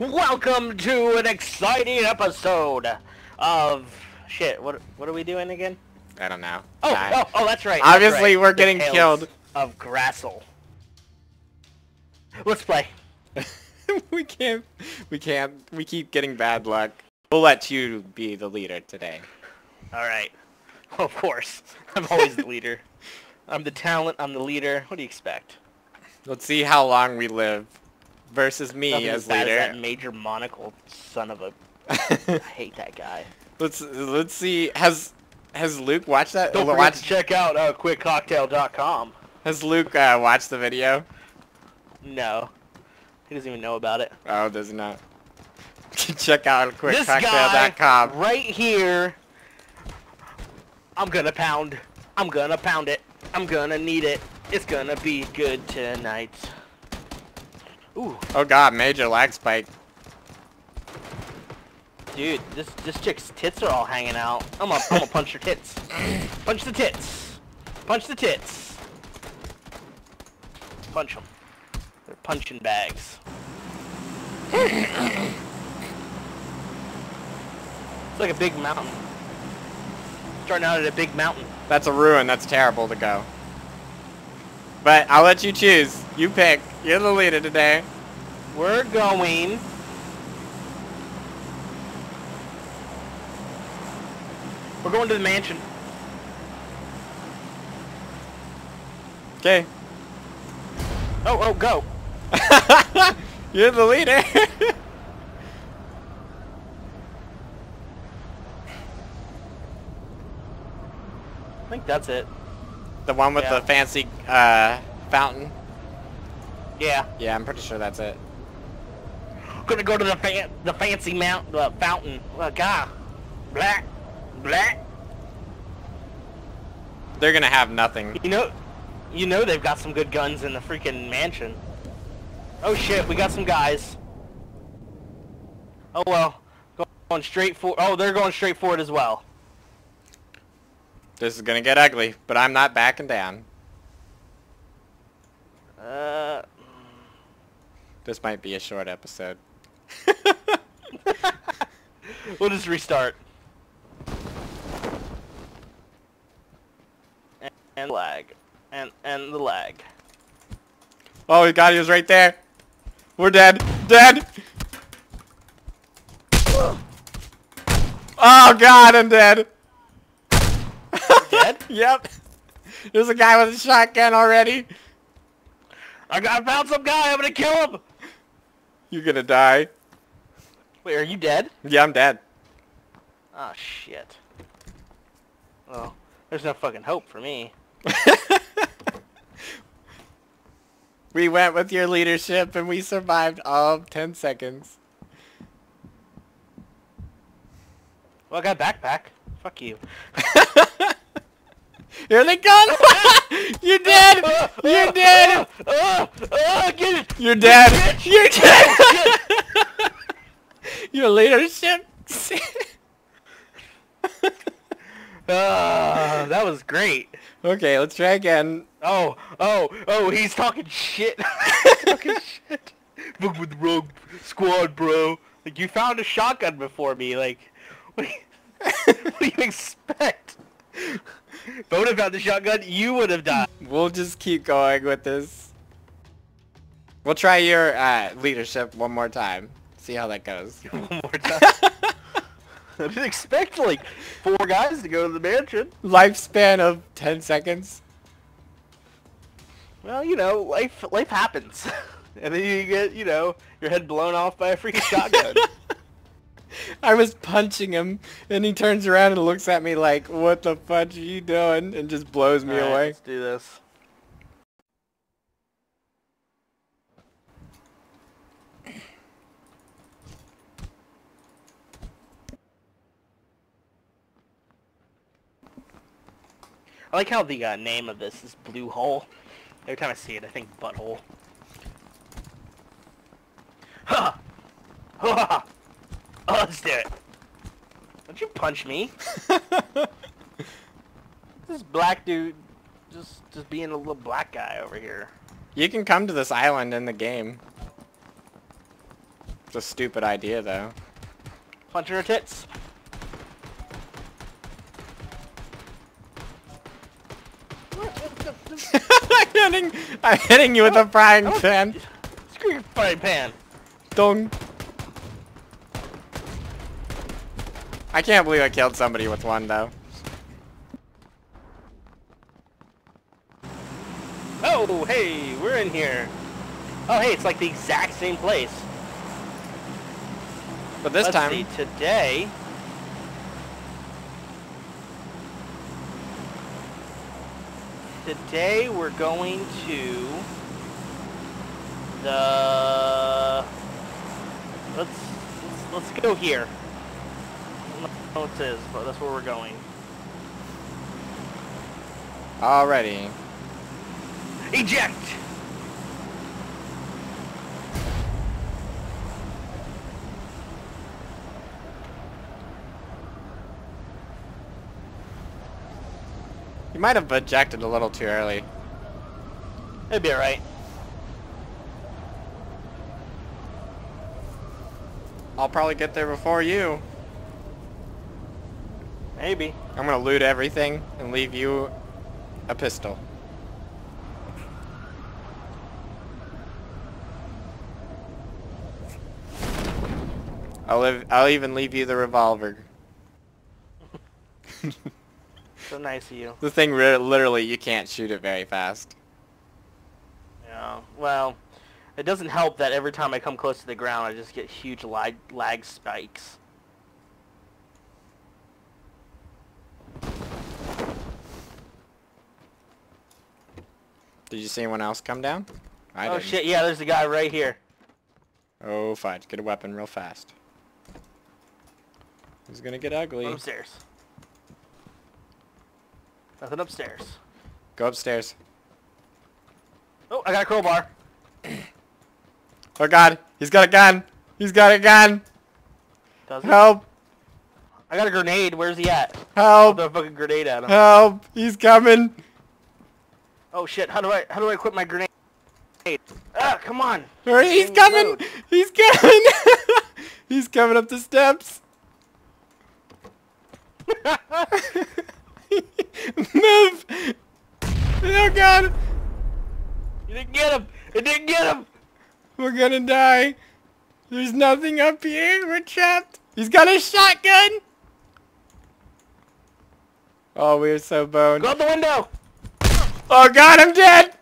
Welcome to an exciting episode of shit. What what are we doing again? I don't know. Oh, Nah. oh, oh, that's right. that's Obviously, right. we're getting killed. Of Grassle. Let's play. we can't. We can't. We keep getting bad luck. We'll let you be the leader today. All right. Of course, I'm always the leader. I'm the talent. I'm the leader. What do you expect? Let's see how long we live. Versus me Nothing as bad that major monocle son of a. I hate that guy. let's let's see. Has has Luke watched that? Don't forget watch, to check out uh, quickcocktail.com. has Luke uh, watched the video? No, he doesn't even know about it. Oh, does he not? Check out quickcocktail.com. right here. I'm gonna pound. I'm gonna pound it. I'm gonna need it. It's gonna be good tonight. Ooh, Oh god, major lag spike. dude, this this chick's tits are all hanging out. I'm gonna, I'm gonna punch her tits. Punch the tits. Punch the tits. Punch them. They're punching bags. it's like a big mountain. Starting out at a big mountain. That's a ruin. That's terrible to go. But I'll let you choose. You pick. You're the leader today. We're going. We're going to the mansion. Okay. Oh, oh, go. You're the leader. I think that's it. the one with Yeah. the fancy uh, fountain. Yeah. Yeah, I'm pretty sure that's it. Gonna go to the fan the fancy mount uh, fountain. Uh, God. Black. Black. They're gonna have nothing. You know, you know they've got some good guns in the freaking mansion. Oh shit, we got some guys. Oh well, going straight for. Oh, they're going straight for it as well. This is gonna get ugly, but I'm not backing down. Uh, This might be a short episode. we'll just restart. And, and lag, and and the lag. Oh, he got he was right there. We're dead. Dead. Oh god, I'm dead. Dead? Yep. There's a guy with a shotgun already. I, I found some guy. I'm gonna kill him. You're gonna die. Wait, are you dead? Yeah, I'm dead. Oh shit. Well, there's no fucking hope for me. we went with your leadership and we survived all of 10 seconds. Well, I got a backpack. Fuck you. Here they come! You're dead! You're dead! Get it! You're dead! You're dead! Your leadership? Uh, that was great. okay, let's try again. Oh, oh, oh, he's talking shit. talking shit. Look with the rogue squad, bro. Like, you found a shotgun before me. Like, what do you, what do you expect? If I would have found the shotgun, you would have died. We'll just keep going with this. We'll try your uh, leadership one more time. See how that goes. One more time. I didn't expect, like, four guys to go to the mansion. Lifespan of 10 seconds. Well, you know, life life happens. and then you get, you know, your head blown off by a freaking shotgun. I was punching him, and he turns around and looks at me like, what the fudge are you doing? And just blows me Alright, away. Let's do this. I like how the uh, name of this is Bluehole. Every time I see it, I think Butthole. Ha! Ha! Oh, let's do it. Don't you punch me? This black dude, just just being a little black guy over here. You can come to this island in the game. It's a stupid idea, though. Punch her tits. I'm hitting, I'm hitting you with a frying pan. Screw your frying pan. Dong. I can't believe I killed somebody with one, though. Oh, hey, we're in here. Oh, hey, it's like the exact same place. But this Let's time, see, today... Today we're going to the let's let's, let's go here. I know what it is, but that's where we're going. already. Eject! You might have ejected a little too early. It'd be alright. I'll probably get there before you. Maybe. I'm gonna loot everything and leave you a pistol. I'll live, I'll even leave you the revolver. So nice of you. The thing literally you can't shoot it very fast. Yeah. Well, it doesn't help that every time I come close to the ground, I just get huge lag lag spikes. Did you see anyone else come down? I oh didn't. shit! Yeah, there's a guy right here. Oh fudge, get a weapon real fast. It's gonna get ugly. Upstairs. Nothing upstairs. Go upstairs. Oh, I got a crowbar. Oh god, he's got a gun! He's got a gun! Does it? Help! I got a grenade. Where's he at? Help! throw a fucking grenade at him. Help! He's coming! Oh shit! How do I how do I equip my grenade? Ah, come on! Hurry, he's coming! He's coming! he's coming up the steps! Move! Oh god! You didn't get him! It didn't get him! We're gonna die! There's nothing up here! We're trapped! He's got a shotgun! Oh, we're so boned. Go out the window! Oh god, I'm dead!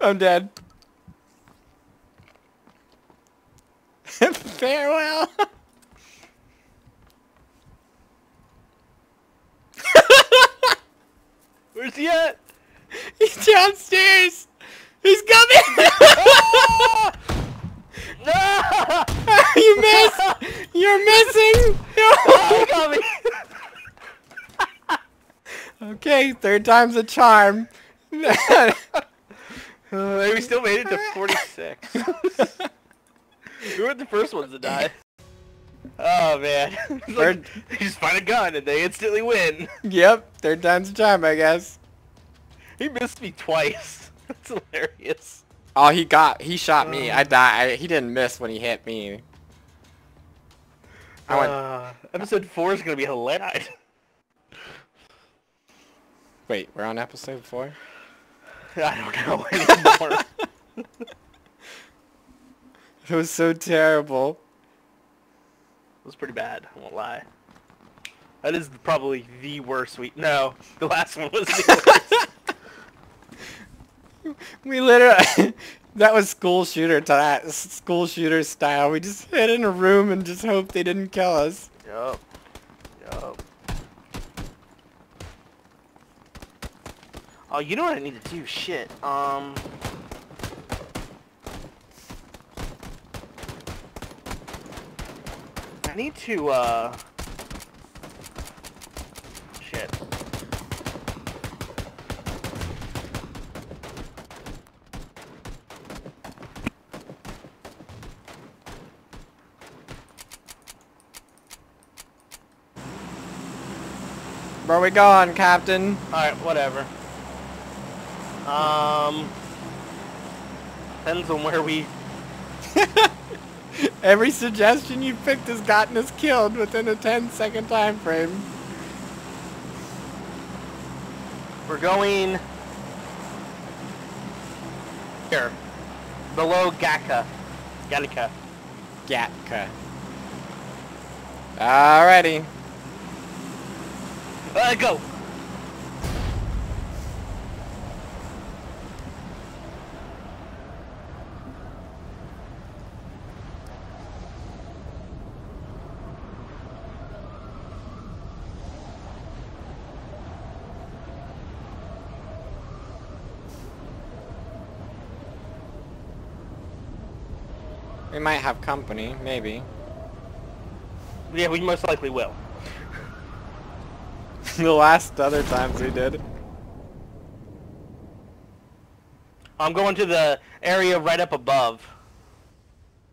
I'm dead. Farewell. Where's he at? He's downstairs. He's coming. No! you missed. You're missing. Oh, got me! Okay, third time's a charm. Uh, we still made it to 46. we were the first ones to die. Oh man. Like, they just find a gun and they instantly win. yep, third time's a charm, I guess. He missed me twice. That's hilarious. Oh, he got, he shot me. Uh. I died. He didn't miss when he hit me. I went, Uh, episode 4 is going to be hilarious. Wait, we're on episode four? I don't know anymore. It was so terrible. It was pretty bad, I won't lie. That is probably the worst week. No, the last one was the worst. We literally, that was school shooter ti school shooter style. We just hid in a room and just hoped they didn't kill us. yup. Yup. Oh, you know what I need to do? Shit. Um. I need to, uh... Shit. Where we going, Captain? Alright, whatever. Um... Depends on where we... Every suggestion you picked has gotten us killed within a 10 second time frame. We're going... Here. Below Gaka. Ganica. Gatka. Alrighty. Uh, go! Might have company, maybe. Yeah, we most likely will. the last other times we did. I'm going to the area right up above.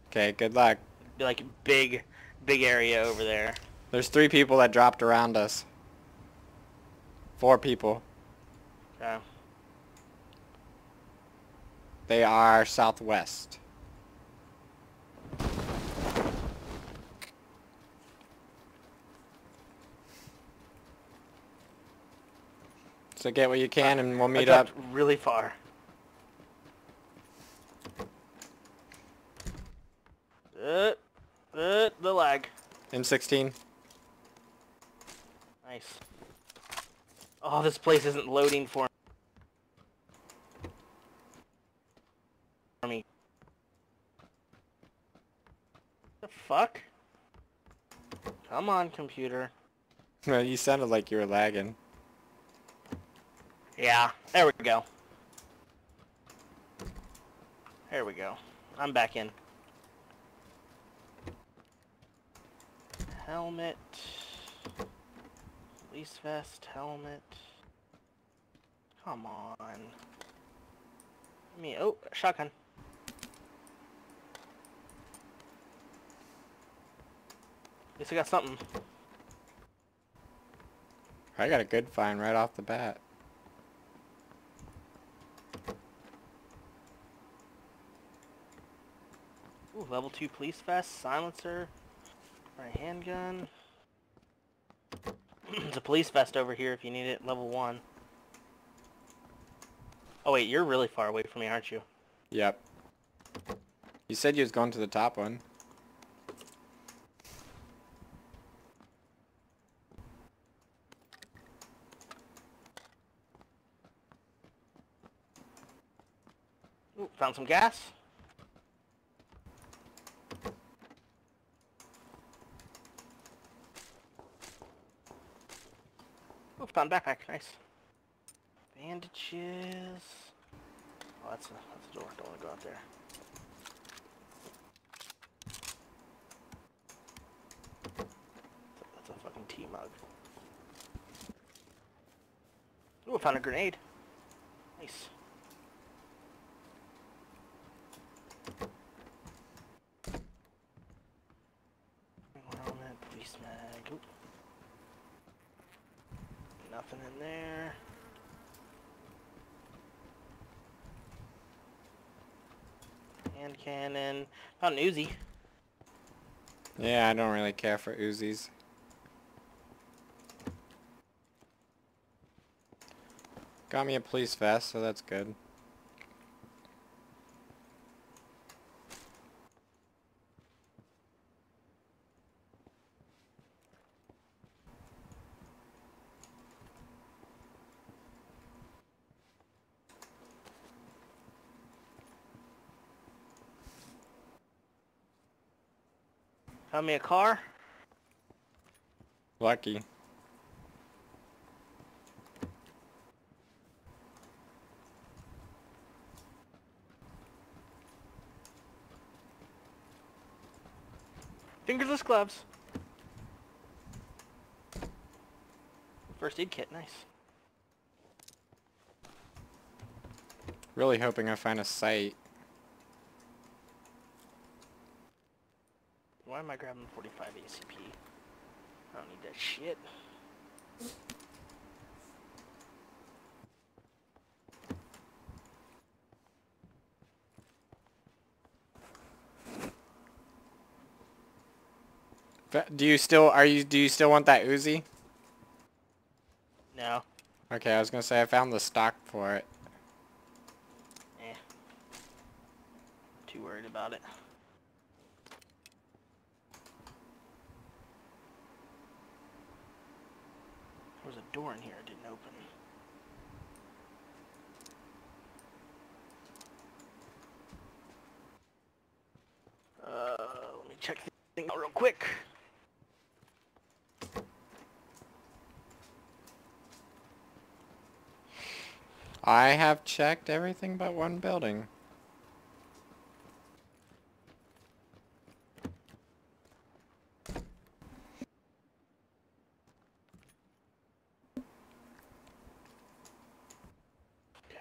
Okay, good luck. Like, big, big area over there. There's three people that dropped around us. Four people. Okay. They are southwest. So get what you can and we'll meet I up. really far. Uh, uh, the lag. M16. Nice. Oh, this place isn't loading for me. The fuck? Come on, computer. Well, you sounded like you were lagging. Yeah, there we go. There we go. I'm back in. Helmet. Police vest, helmet. Come on. Me, oh, shotgun. At least I got something. I got a good find right off the bat. Level 2 police vest, silencer, right handgun. There's a police vest over here if you need it, level 1. Oh wait, you're really far away from me, aren't you? Yep. You said you was going to the top one. Ooh, found some gas. Ooh, found backpack, nice. Bandages. Oh, that's a, that's a door, don't want to go out there. That's a fucking tea mug. Ooh, I found a grenade. Nice. Helmet, police mag. Oop. Nothing in there. Hand cannon. Found an Uzi. Yeah, I don't really care for Uzis. Got me a police vest, so that's good. Found me a car. Lucky. Fingerless gloves. First aid kit, nice. Really hoping I find a site. I grabbing 45 ACP? I don't need that shit. Do you still are you do you still want that Uzi? No. Okay, I was gonna say I found the stock for it. Eh. Too worried about it. There was a door in here I didn't open. Uh, let me check the thing out real quick. I have checked everything but one building.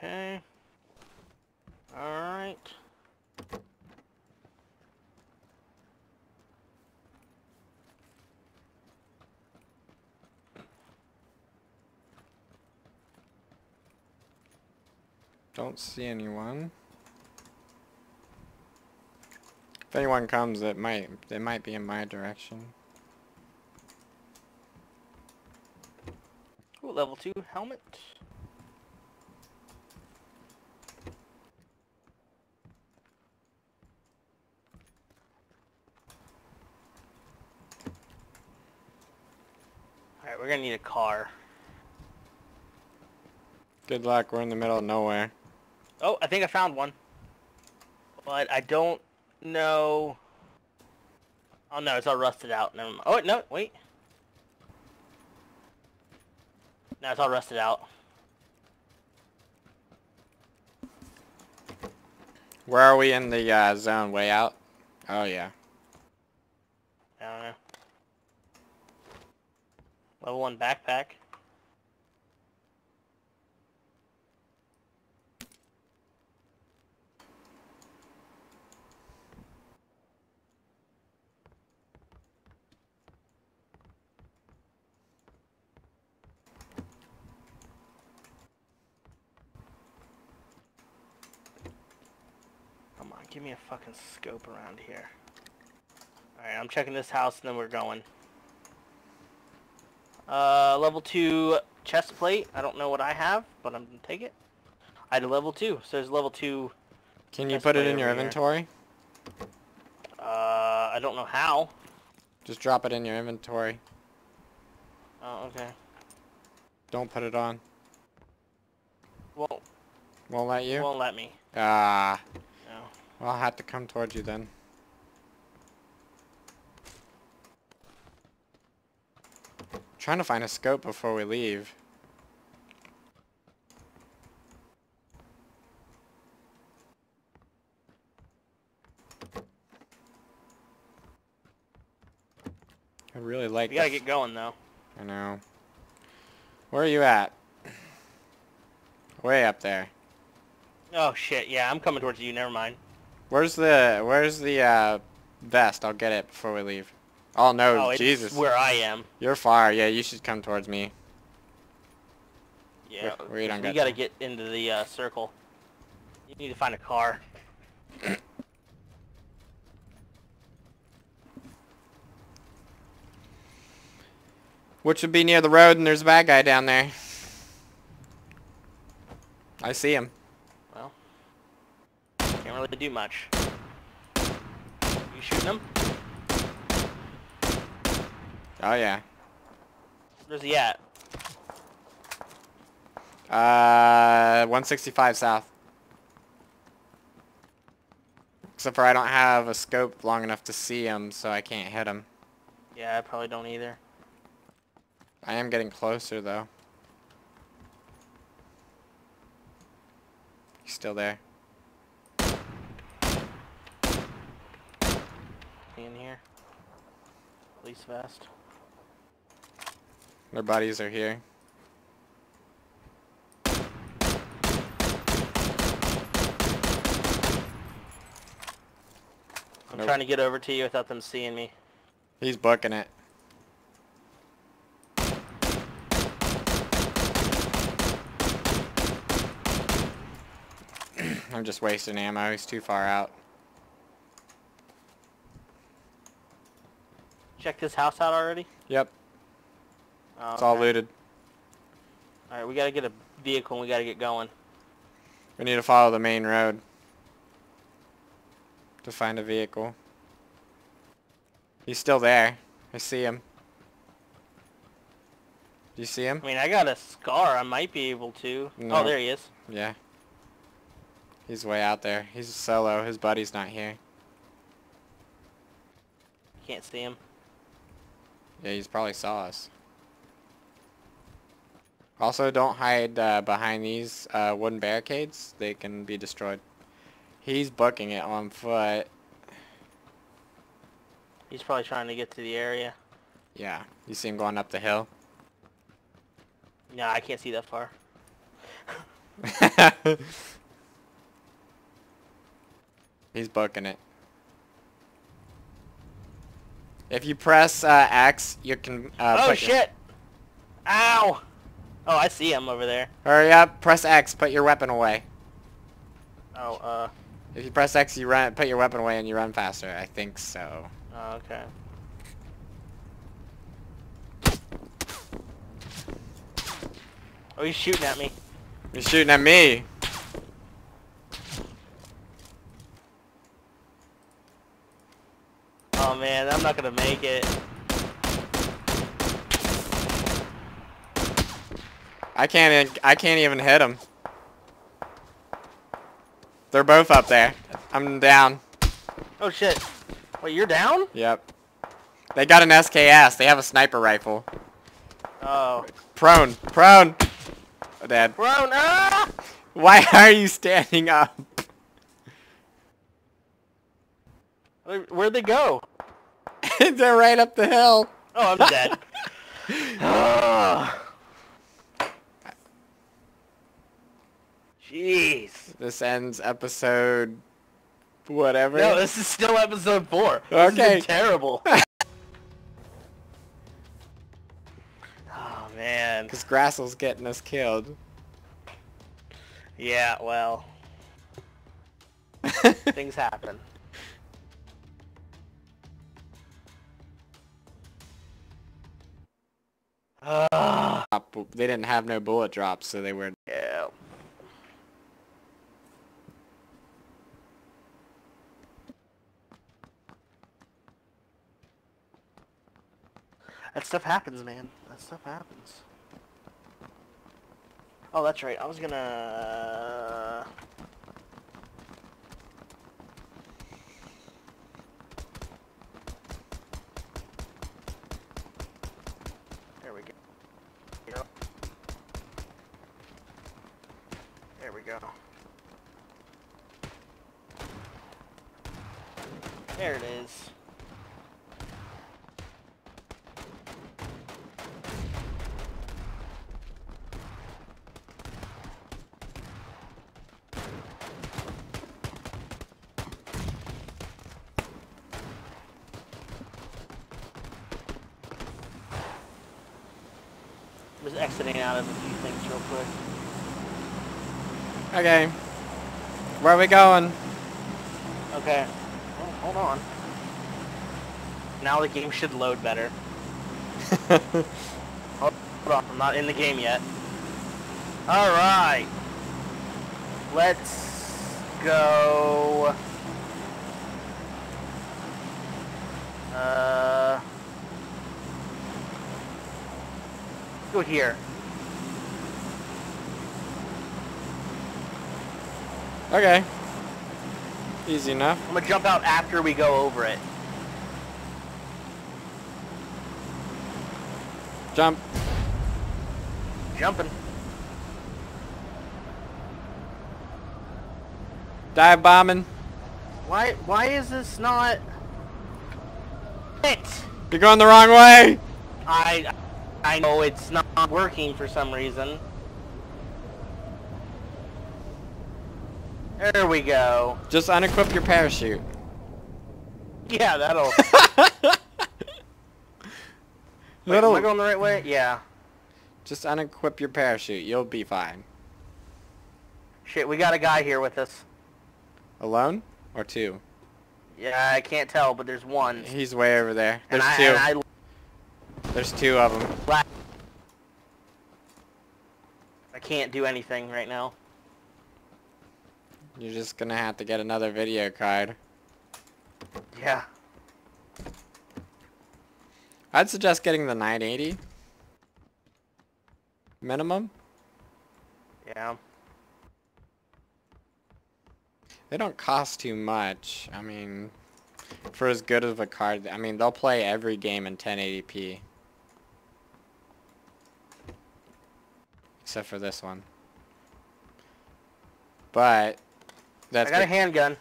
Okay. Alright. Don't see anyone. If anyone comes, it might it might be in my direction. Ooh, level 2 helmet. Alright, we're gonna need a car. Good luck. We're in the middle of nowhere. Oh, I think I found one. But I don't know... Oh no, it's all rusted out. Never mind. Oh, no, wait. No, it's all rusted out. Where are we in the uh, zone? Way out? Oh yeah. I don't know. Level 1 backpack. Come on, give me a fucking scope around here. Alright, I'm checking this house and then we're going. Uh, level 2 chest plate. I don't know what I have, but I'm gonna take it. I had a level 2, so there's level 2. Can you put it in your over here. inventory? Uh, I don't know how. Just drop it in your inventory. Oh, okay. Don't put it on. Won't, Won't let you? won't let me. Ah. Well, I'll have to come towards you then. Trying to find a scope before we leave. I really like We gotta get going, though. I know. Where are you at? Way up there. Oh, shit. Yeah, I'm coming towards you. Never mind. Where's the Where's the uh, vest? I'll get it before we leave. Oh no, oh, Jesus! where I am. You're far. Yeah, you should come towards me. Yeah, We- we we got gotta get into the uh, circle. You need to find a car. Which would be near the road, and there's a bad guy down there. I see him. Really do much. You shooting him? Oh yeah. Where's he at? Uh, 165 south. Except for I don't have a scope long enough to see him, so I can't hit him. Yeah, I probably don't either. I am getting closer though. He's still there. He in here? Police vest. Their bodies are here. I'm Nope. trying to get over to you without them seeing me. He's bucking it. I'm just wasting ammo. He's too far out. Check this house out already? Yep. Oh, It's all looted. Alright, we gotta get a vehicle and we gotta get going. We need to follow the main road to find a vehicle. He's still there. I see him. Do you see him? I mean, I got a scar. I might be able to. Oh, no. Oh, there he is. Yeah. He's way out there. He's solo. His buddy's not here. Can't see him. Yeah, he's probably saw us. Also, don't hide uh, behind these uh, wooden barricades. They can be destroyed. He's booking it on foot. He's probably trying to get to the area. Yeah. You see him going up the hill? No, I can't see that far. He's booking it. If you press uh, X, you can. Uh, oh, put your- shit! Ow! Oh, I see him over there. Hurry up! Press X. Put your weapon away. Oh, uh, If you press X, you run. Put your weapon away and you run faster. I think so. oh, okay. Oh, he's shooting at me. You're shooting at me. Oh man, I'm not gonna make it. I can't. I can't even hit him. They're both up there. I'm down. Oh shit. Wait, you're down? Yep. They got an SKS. They have a sniper rifle. Oh. Prone. Prone. Oh, Dad. Prone. Ah! Why are you standing up? Where'd they go? They're right up the hill. Oh, I'm dead. Jeez. This ends episode whatever. No, this is still episode four. Okay. terrible. oh man. Because Grassle's getting us killed. Yeah, well, things happen. They didn't have no bullet drops, so they were... yeah. That stuff happens, man. That stuff happens. Oh, that's right. I was gonna... There we go. Yep. There we go. There it is. Just exiting out of a few things real quick. Okay. Where are we going? Okay. Oh, hold on. Now the game should load better. Hold on, I'm not in the game yet. Alright. Let's go... Uh... Go here. Okay. Easy enough. I'm gonna jump out after we go over it. Jump. Jumping. Dive bombing. Why, why is this not... It! You're going the wrong way. I I know it's not working for some reason. There we go. Just unequip your parachute. Yeah, that'll. Wait, Little, am I going the right way? Yeah. just unequip your parachute. You'll be fine. Shit, we got a guy here with us. Alone or two? Yeah, I can't tell, but there's one. He's way over there. And There's I, two. and I, There's two of them. I can't do anything right now. You're just gonna have to get another video card. Yeah. I'd suggest getting the 980. Minimum. Yeah. They don't cost too much. I mean, for as good of a card, I mean, they'll play every game in 1080p. Except for this one. But, that's I got a handgun.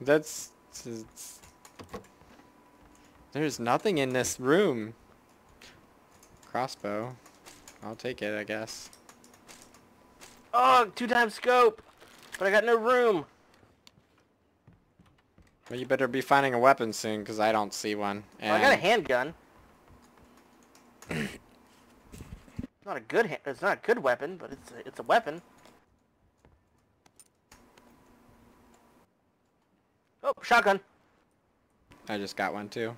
That's... there's nothing in this room. Crossbow. I'll take it, I guess. Oh, two times scope. But I got no room. Well, you better be finding a weapon soon, because I don't see one. Well, I got a handgun. It's not a good. It's not a good weapon, but it's a, it's a weapon. Oh, shotgun. I just got one too.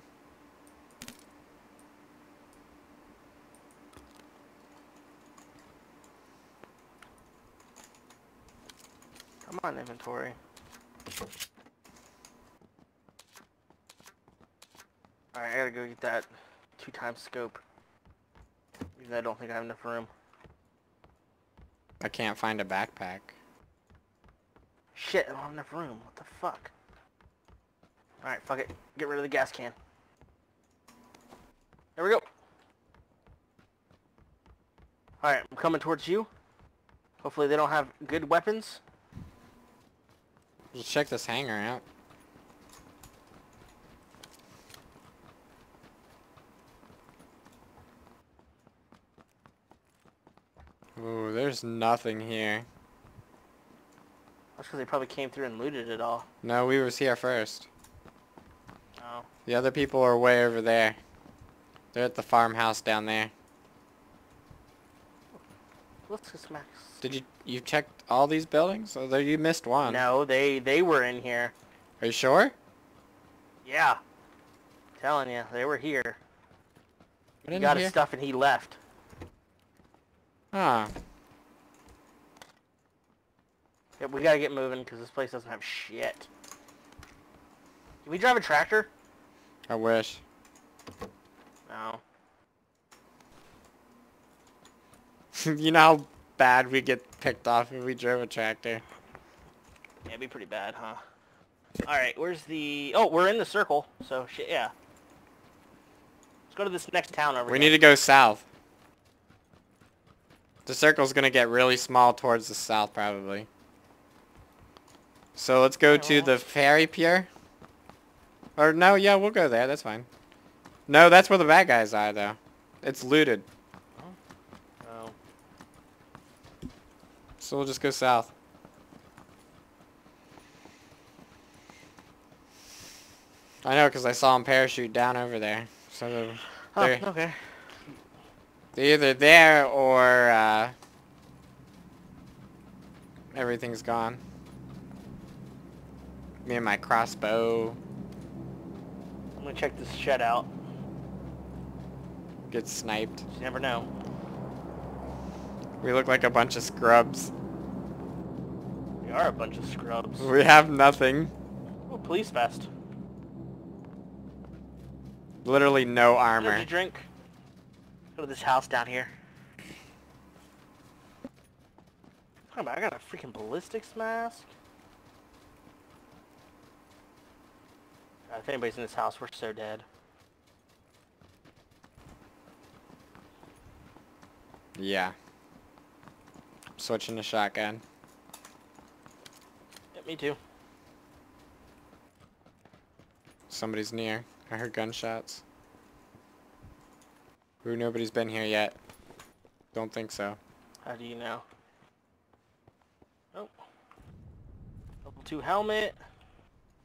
Come on, inventory. Alright, I gotta go get that two times scope. Even though I don't think I have enough room. I can't find a backpack. Shit, I don't have enough room. What the fuck? Alright, fuck it. Get rid of the gas can. There we go. Alright, I'm coming towards you. Hopefully they don't have good weapons. Let's check this hangar out. Ooh, there's nothing here. That's because they probably came through and looted it all. No, we was here first. The other people are way over there. They're at the farmhouse down there. Let's just max. Did you you checked all these buildings? Oh, you missed one. No, they they were in here. Are you sure? Yeah. telling you, they were here. He got hear. his stuff and he left. Ah, Yep, we gotta get moving because this place doesn't have shit. Can we drive a tractor? I wish. No. you know how bad we get picked off if we drove a tractor. Yeah, it'd be pretty bad, huh? Alright, where's the... Oh, we're in the circle, so shit, yeah. Let's go to this next town over We here. We need to go south. The circle's gonna get really small towards the south, probably. So let's go to the ferry pier. Or no, yeah, we'll go there. That's fine. No, that's where the bad guys are, though. It's looted, Oh. so we'll just go south. I know, because I saw him parachute down over there. So they're, Oh, okay. they're either there or uh, everything's gone. Me and my crossbow I'm gonna check this shed out. get sniped. You never know. We look like a bunch of scrubs. We are a bunch of scrubs. We have nothing. Oh, police vest. Literally no armor. Energy drink. Go to this house down here. I got a freaking ballistics mask. God, if anybody's in this house, we're so dead. Yeah. Switching to shotgun. Yeah, me too. Somebody's near. I heard gunshots. Ooh, nobody's been here yet. Don't think so. How do you know? Oh. Level 2 helmet.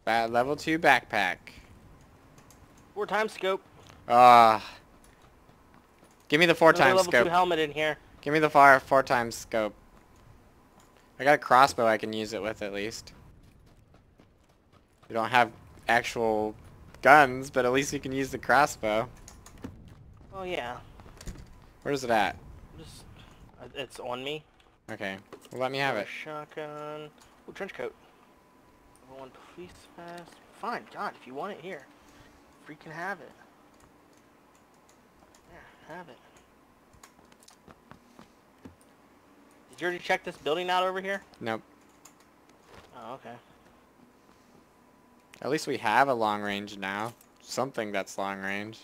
Bad level 2 backpack. Four times scope. Ah. Give me the four Another times level scope. 2 helmet in here. Give me the far four times scope. I got a crossbow I can use it with at least. We don't have actual guns, but at least we can use the crossbow. Oh yeah. Where's it at? Just, uh, it's on me. Okay, well, let me have it. Shotgun. Oh, trench coat. Level one police vest. Fine, God, if you want it here, freaking have it. Yeah, have it. Did you already check this building out over here? Nope. Oh, okay. At least we have a long range now. Something that's long range.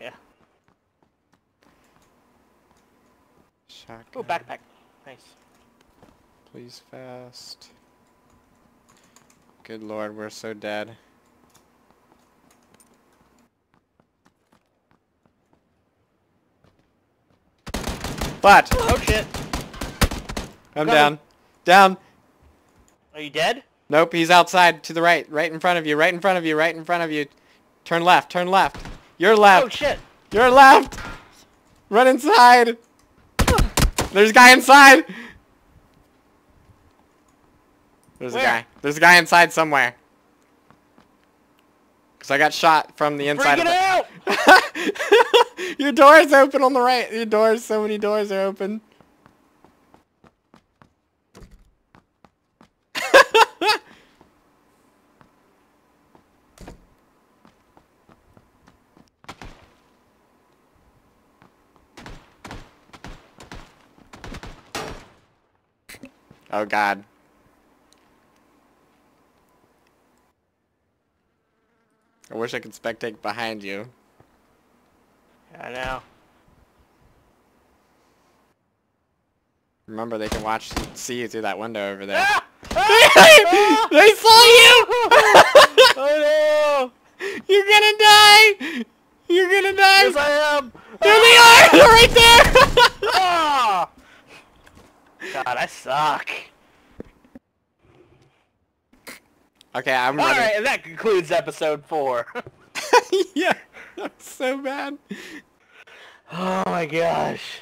Yeah. Shotgun. Oh, backpack. Nice. Please fast. Good lord, we're so dead. But oh, oh shit. I'm down. Down. Are you dead? Nope, he's outside to the right. Right in front of you. Right in front of you. Right in front of you. Turn left. Turn left. Your left. Oh shit. Your left. Run inside. There's a guy inside. There's Where? a guy. There's a guy inside somewhere. Cause I got shot from the inside Freaking of out! it. Your door's open on the right. Your doors. So many doors are open. oh God. Wish I could spectate behind you. I know. Remember, they can watch, see you through that window over there. Ah! they saw you! oh no! You're gonna die! You're gonna die! Yes, I am! there they are! They're right there! Ah! God, I suck. Okay, I'm running. Alright, and that concludes episode four. yeah, that's so bad. oh my gosh.